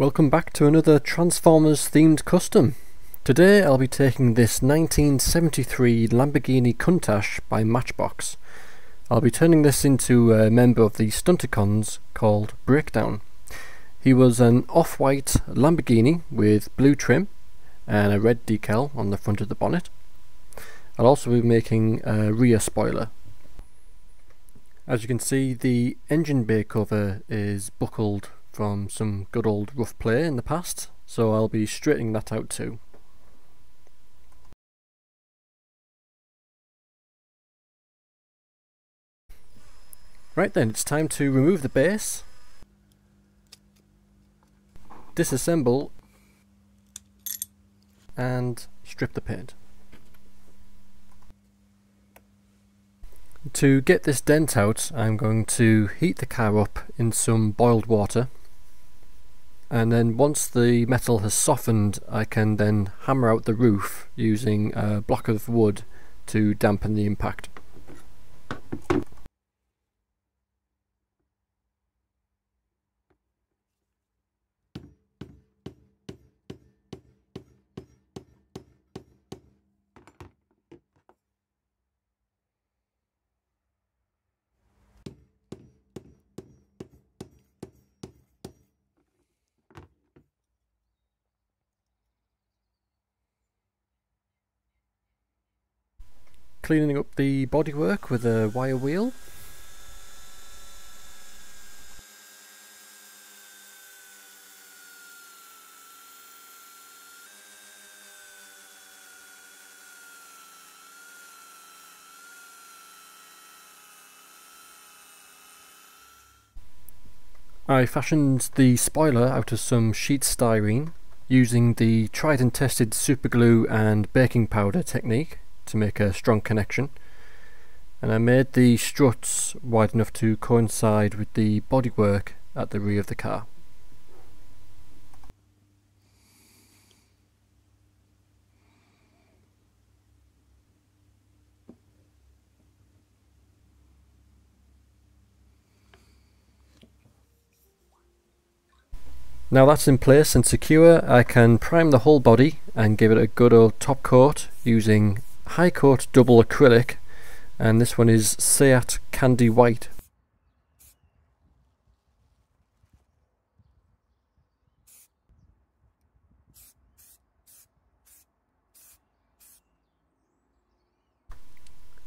Welcome back to another Transformers themed custom. Today I'll be taking this 1973 Lamborghini Countach by Matchbox. I'll be turning this into a member of the Stunticons called Breakdown. He was an off-white Lamborghini with blue trim and a red decal on the front of the bonnet. I'll also be making a rear spoiler. As you can see the engine bay cover is buckled from some good old rough play in the past, so I'll be straightening that out too. Right then, it's time to remove the base, disassemble and strip the paint. To get this dent out I'm going to heat the car up in some boiled water and then once the metal has softened I can then hammer out the roof using a block of wood to dampen the impact. Cleaning up the bodywork with a wire wheel. I fashioned the spoiler out of some sheet styrene using the tried and tested superglue and baking powder technique to make a strong connection and I made the struts wide enough to coincide with the bodywork at the rear of the car. Now that's in place and secure, I can prime the whole body and give it a good old top coat using Hycote double acrylic and this one is Seat Candy White.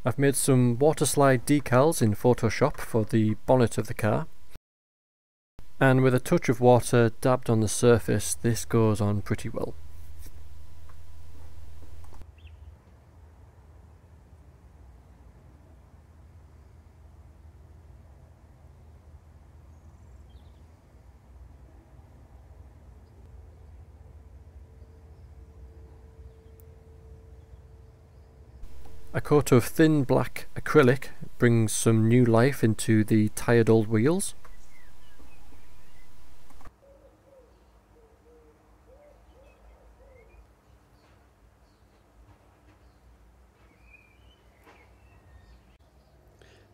I've made some water slide decals in Photoshop for the bonnet of the car and with a touch of water dabbed on the surface this goes on pretty well. A coat of thin black acrylic brings some new life into the tired old wheels.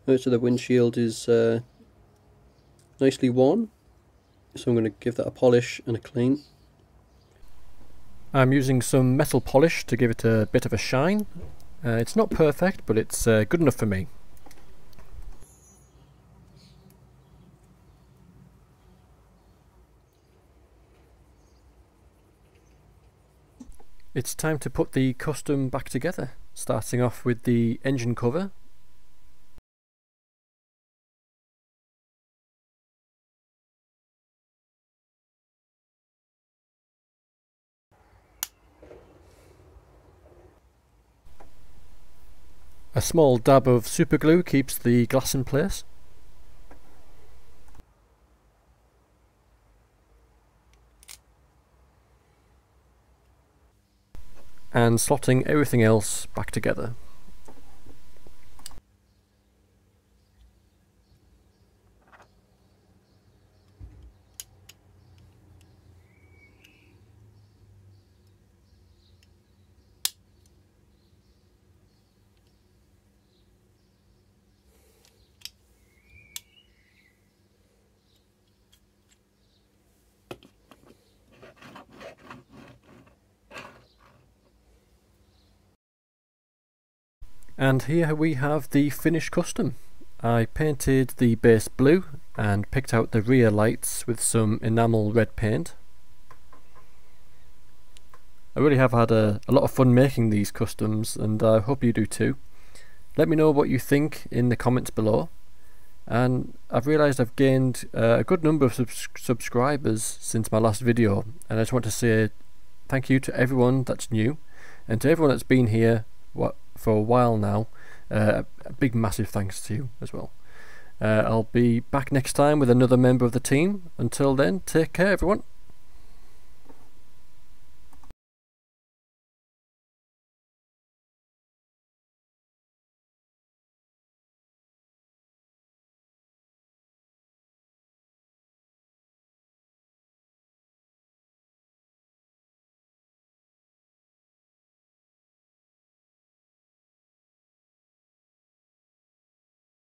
Most of the windshield is uh, nicely worn, so I'm going to give that a polish and a clean. I'm using some metal polish to give it a bit of a shine uh, it's not perfect, but it's uh, good enough for me. It's time to put the custom back together, starting off with the engine cover A small dab of superglue keeps the glass in place. And slotting everything else back together. And here we have the finished custom. I painted the base blue and picked out the rear lights with some enamel red paint. I really have had a, a lot of fun making these customs and I hope you do too. Let me know what you think in the comments below. And I've realised I've gained uh, a good number of subs subscribers since my last video and I just want to say thank you to everyone that's new and to everyone that's been here what, for a while now, uh, a big massive thanks to you as well. Uh, I'll be back next time with another member of the team. Until then, take care everyone.